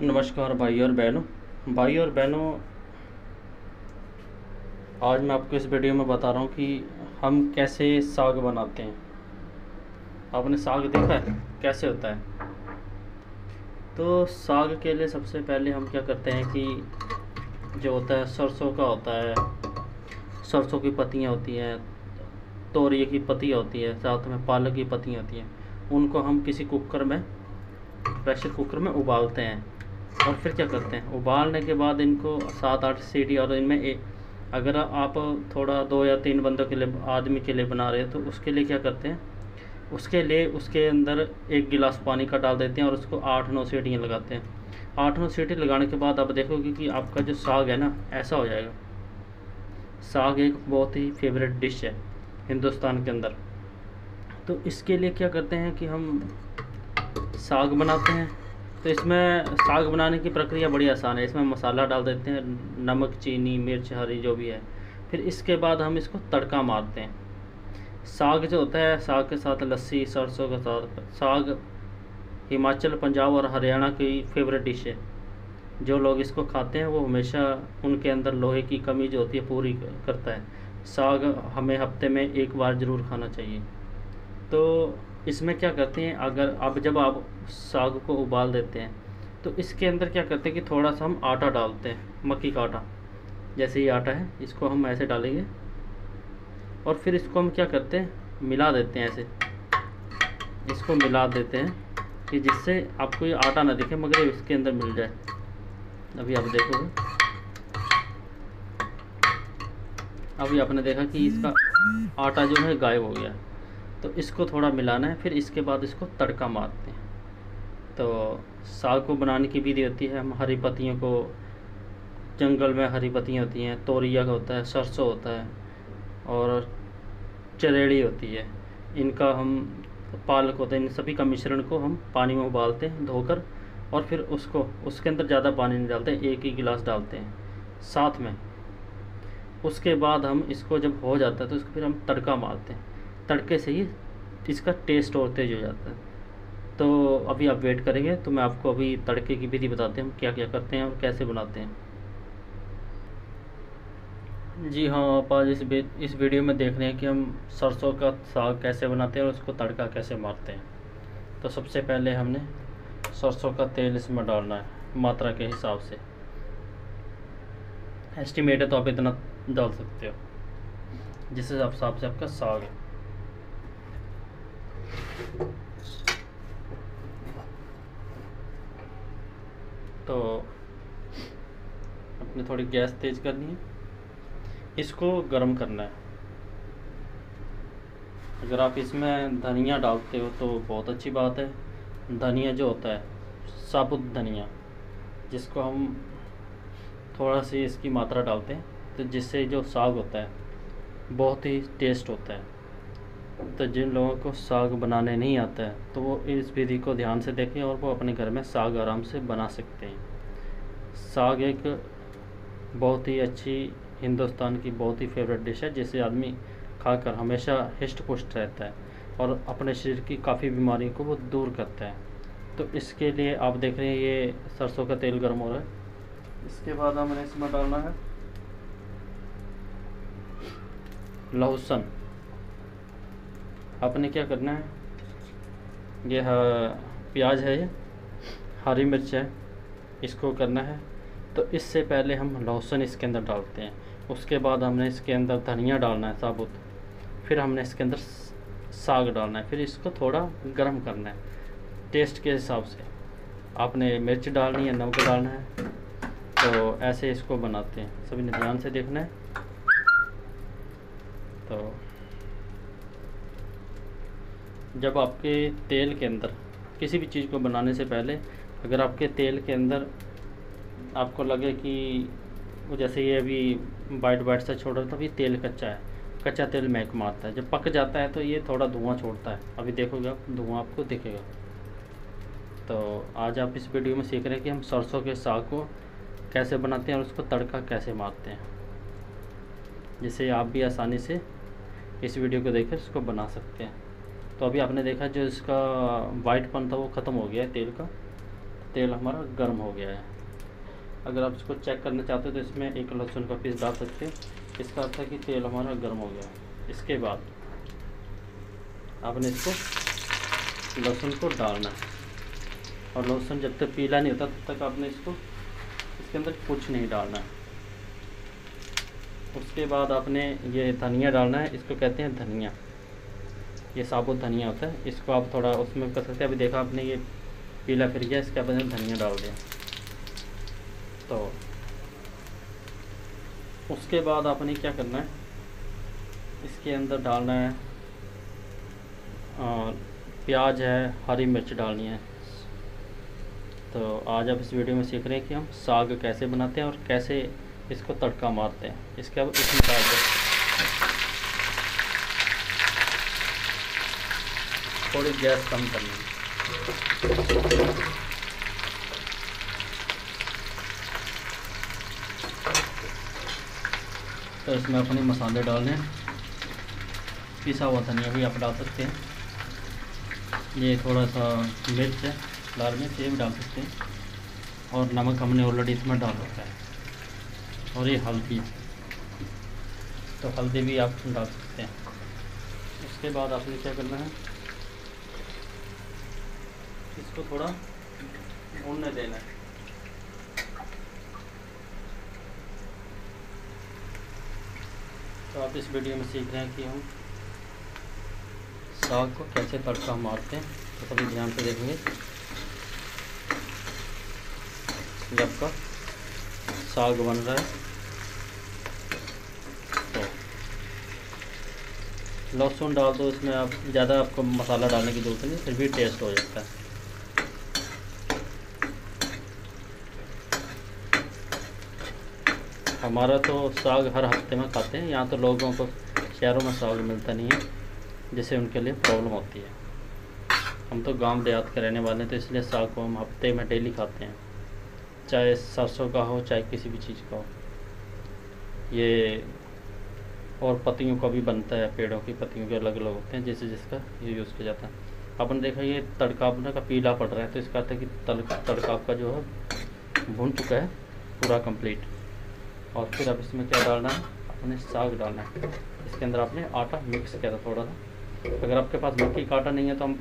नमस्कार भाई और बहनों। भाई और बहनों, आज मैं आपको इस वीडियो में बता रहा हूँ कि हम कैसे साग बनाते हैं। आपने साग देखा है? कैसे होता है? तो साग के लिए सबसे पहले हम क्या करते हैं कि जो होता है, सरसों का होता है, सरसों की पत्तियाँ होती हैं तोरिए की पत्तियाँ होती है, साथ में पालक की पत्तियाँ होती हैं, उनको हम किसी कुकर में, प्रेशर कुकर में उबालते हैं। और फिर क्या करते हैं? उबालने के बाद इनको सात, आठ सीटी और इनमें एक अगर आप थोड़ा दो या तीन बंदों के लिए, आदमी के लिए बना रहे हैं तो उसके लिए क्या करते हैं? उसके लिए उसके अंदर एक गिलास पानी का डाल देते हैं और उसको आठ, नौ सीटियाँ लगाते हैं। आठ, नौ सीटी लगाने के बाद आप देखोगे कि आपका जो साग है ना, ऐसा हो जाएगा। साग एक बहुत ही फेवरेट डिश है हिंदुस्तान के अंदर। तो इसके लिए क्या करते हैं कि हम साग बनाते हैं। तो इसमें साग बनाने की प्रक्रिया बड़ी आसान है। इसमें मसाला डाल देते हैं, नमक, चीनी, मिर्च, हरी जो भी है। फिर इसके बाद हम इसको तड़का मारते हैं। साग जो होता है, साग के साथ लस्सी, सरसों के साथ, साग हिमाचल, पंजाब और हरियाणा की फेवरेट डिश है। जो लोग इसको खाते हैं, वो हमेशा उनके अंदर लोहे की कमी जो होती है, पूरी करता है। साग हमें हफ़्ते में एक बार ज़रूर खाना चाहिए। तो इसमें क्या करते हैं, अगर अब जब आप साग को उबाल देते हैं तो इसके अंदर क्या करते हैं कि थोड़ा सा हम आटा डालते हैं, मक्की का आटा। जैसे ये आटा है, इसको हम ऐसे डालेंगे और फिर इसको हम क्या करते हैं, मिला देते हैं ऐसे। इसको मिला देते हैं कि जिससे आपको ये आटा ना दिखे, मगर इसके अंदर मिल जाए। अभी आप देखोगे। अभी आपने देखा कि इसका आटा जो है गायब हो गया। तो इसको थोड़ा मिलाना है, फिर इसके बाद इसको तड़का मारते हैं। तो साग को बनाने की विधि होती है, हम हरी पत्तियों को, जंगल में हरी पत्तियाँ होती हैं, तोरिया का होता है, सरसों होता है, और चरेड़ी होती है। इनका हम पालक होता है, इन सभी का मिश्रण को हम पानी में उबालते हैं, धोकर, और फिर उसको, उसके अंदर ज़्यादा पानी नहीं डालते, एक ही गिलास डालते हैं, साथ में। उसके बाद हम इसको जब हो जाता है तो उसको फिर हम तड़का मारते हैं। तड़के से ही इसका टेस्ट और तेज हो जाता है। तो अभी आप वेट करेंगे तो मैं आपको अभी तड़के की विधि बताते हैं, हम क्या क्या करते हैं और कैसे बनाते हैं। जी हाँ आप आज इस इस वीडियो में देख रहे हैं कि हम सरसों का साग कैसे बनाते हैं और उसको तड़का कैसे मारते हैं। तो सबसे पहले हमने सरसों का तेल इसमें डालना है, मात्रा के हिसाब से। एस्टिमेट है तो आप इतना डाल सकते हो, जिस हिसाब से आपका साग है। तो अपने थोड़ी गैस तेज़ करनी है। इसको गर्म करना है। अगर आप इसमें धनिया डालते हो तो बहुत अच्छी बात है। धनिया जो होता है, साबुत धनिया, जिसको हम थोड़ा सी इसकी मात्रा डालते हैं तो जिससे जो साग होता है, बहुत ही टेस्ट होता है। तो जिन लोगों को साग बनाने नहीं आता है तो वो इस विधि को ध्यान से देखें और वो अपने घर में साग आराम से बना सकते हैं। साग एक बहुत ही अच्छी हिंदुस्तान की बहुत ही फेवरेट डिश है, जिसे आदमी खाकर हमेशा हिष्ट पुष्ट रहता है और अपने शरीर की काफ़ी बीमारियों को वो दूर करता है। तो इसके लिए आप देख रहे हैं ये सरसों का तेल गर्म हो रहा है। इसके बाद हमने इसमें डालना है लहसुन। आपने क्या करना है? ये प्याज है ये, हरी मिर्च है, इसको करना है। तो इससे पहले हम लहसुन इसके अंदर डालते हैं। उसके बाद हमने इसके अंदर धनिया डालना है साबुत। फिर हमने इसके अंदर साग डालना है। फिर इसको थोड़ा गर्म करना है, टेस्ट के हिसाब से। आपने मिर्च डालनी है, नमक डालना है तो ऐसे इसको बनाते हैं। सभी ने ध्यान से देखना है। तो जब आपके तेल के अंदर, किसी भी चीज़ को बनाने से पहले, अगर आपके तेल के अंदर आपको लगे कि वो जैसे ये अभी बाइट बाइट से छोड़ रहा था अभी तेल कच्चा है। कच्चा तेल महक मारता है। जब पक जाता है तो ये थोड़ा धुआँ छोड़ता है। अभी देखोगे आप, धुआँ आपको दिखेगा। तो आज आप इस वीडियो में सीख रहे हैं कि हम सरसों के साग को कैसे बनाते हैं और उसको तड़का कैसे मारते हैं। जिससे आप भी आसानी से इस वीडियो को देखकर इसको बना सकते हैं। तो अभी आपने देखा जो इसका वाइट पन था वो ख़त्म हो गया है तेल का। तेल हमारा गर्म हो गया है। अगर आप इसको चेक करना चाहते हो तो इसमें एक लहसुन का पीस डाल सकते हैं। इसका अर्थ है कि तेल हमारा गर्म हो गया है। इसके बाद आपने इसको लहसुन को डालना है। और लहसुन जब तक पीला नहीं होता तब तक आपने इसको इसके अंदर कुछ नहीं डालना है। उसके बाद आपने ये धनिया डालना है। इसको कहते हैं धनिया। ये साबुत धनिया होता है। इसको आप थोड़ा उसमें कर सकते हैं अभी देखा आपने ये पीला फिर गया, इसके बाद धनिया डाल दिया। तो उसके बाद आपने क्या करना है? इसके अंदर डालना है और प्याज है, हरी मिर्च डालनी है। तो आज आप इस वीडियो में सीख रहे हैं कि हम साग कैसे बनाते हैं और कैसे इसको तड़का मारते हैं। इसके अब इसमें डाल दें। थोड़ी गैस कम करनी तो इसमें अपने मसाले डालने पिसा हुआ धनिया भी आप डाल सकते हैं। ये थोड़ा सा मिर्च है, लाल मिर्च ये भी डाल सकते हैं। और नमक हमने ऑलरेडी इसमें डाल रखा है। और ये हल्दी तो हल्दी भी आप डाल सकते हैं। उसके बाद आपने क्या करना है? इसको थोड़ा भूनने देना है। तो आप इस वीडियो में सीख रहे हैं कि हम साग को कैसे तड़का मारते हैं तो कभी ध्यान से देखेंगे। ये आपका साग बन रहा है तो लहसुन डाल दो, इसमें आप, ज़्यादा आपको मसाला डालने की ज़रूरत नहीं, फिर भी टेस्ट हो जाता है। हमारा तो साग हर हफ़्ते में खाते हैं। यहाँ तो लोगों को शहरों में साग मिलता नहीं है, जिससे उनके लिए प्रॉब्लम होती है। हम तो गाँव देहात के रहने वाले हैं तो इसलिए साग को हम हफ़्ते में डेली खाते हैं। चाहे सरसों का हो, चाहे किसी भी चीज़ का हो। ये और पत्तियों का भी बनता है, पेड़ों की पत्तियों के अलग अलग होते हैं, जैसे जिसका ये यूज़ किया जाता है। अपन देखा ये तड़का अपने का पीला पड़ रहा है तो इसका अर्थ है कि तड़का आपका जो है, भुन चुका है, पूरा कंप्लीट और फिर अब इसमें क्या डालना है? अपने साग डालना है। इसके अंदर आपने आटा मिक्स किया था थोड़ा सा। अगर आपके पास मक्की का आटा नहीं है तो हम